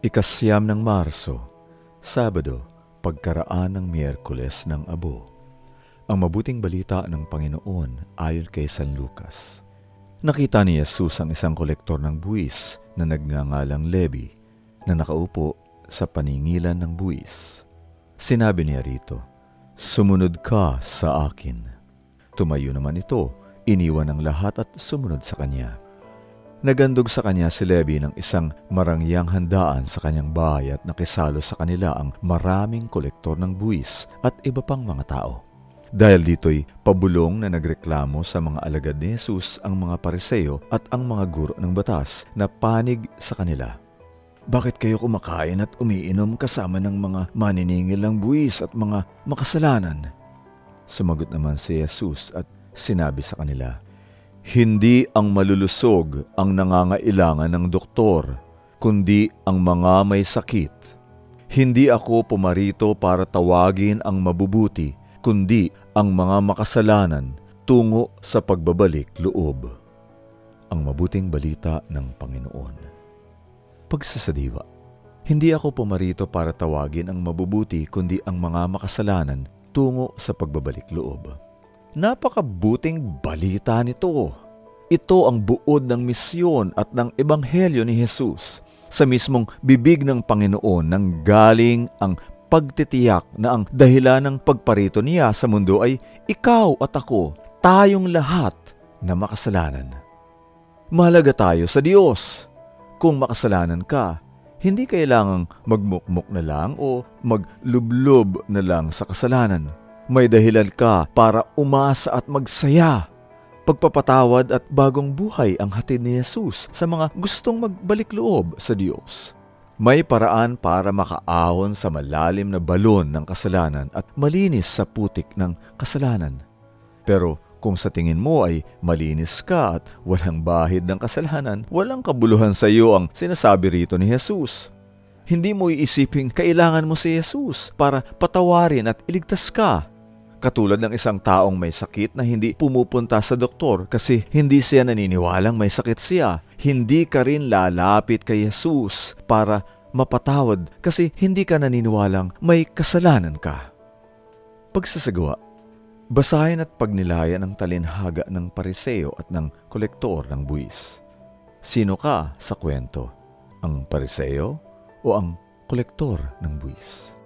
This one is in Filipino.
Ikasyam ng Marso, Sabado, pagkaraan ng Miyerkules ng Abo. Ang mabuting balita ng Panginoon ayon kay San Lucas. Nakita ni Jesus ang isang kolektor ng buwis na nagngangalang Levi na nakaupo sa paningilan ng buwis. Sinabi niya rito, Sumunod ka sa akin. Tumayo naman ito, iniwan ang lahat at sumunod sa kanya. Nagandog sa kanya si Levi ng isang marangyang handaan sa kanyang bahay at nakisalo sa kanila ang maraming kolektor ng buwis at iba pang mga tao. Dahil dito'y pabulong na nagreklamo sa mga alagad ni Jesus ang mga pariseo at ang mga guro ng batas na panig sa kanila. Bakit kayo kumakain at umiinom kasama ng mga maniningil ng buwis at mga makasalanan? Sumagot naman si Jesus at sinabi sa kanila, hindi ang malulusog ang nangangailangan ng doktor, kundi ang mga may sakit. Hindi ako pumarito para tawagin ang mabubuti, kundi ang mga makasalanan tungo sa pagbabalik loob. Ang mabuting balita ng Panginoon. Pagsasadiwa. Hindi ako pumarito para tawagin ang mabubuti, kundi ang mga makasalanan tungo sa pagbabalik loob. Napakabuting balita nito. Ito ang buod ng misyon at ng ebanghelyo ni Jesus. Sa mismong bibig ng Panginoon nang galing ang pagtitiyak na ang dahilan ng pagparito niya sa mundo ay ikaw at ako, tayong lahat na makasalanan. Mahalaga tayo sa Diyos. Kung makasalanan ka, hindi kailangang magmukmuk na lang o maglublob na lang sa kasalanan may dahilan ka para umasa at magsaya. Pagpapatawad at bagong buhay ang hatid ni Jesus sa mga gustong magbalik loob sa Diyos. May paraan para makaahon sa malalim na balon ng kasalanan at malinis sa putik ng kasalanan. Pero kung sa tingin mo ay malinis ka at walang bahid ng kasalanan, walang kabuluhan sa iyo ang sinasabi rito ni Jesus. Hindi mo iisipin kailangan mo si Jesus para patawarin at iligtas ka. Katulad ng isang taong may sakit na hindi pumupunta sa doktor kasi hindi siya naniniwalang may sakit siya. Hindi ka rin lalapit kay Jesus para mapatawad kasi hindi ka naniniwalang may kasalanan ka. Pagsasagawa, basahin at pagnilayan ang talinhaga ng pariseo at ng kolektor ng buwis. Sino ka sa kwento? Ang pariseo o ang kolektor ng buwis?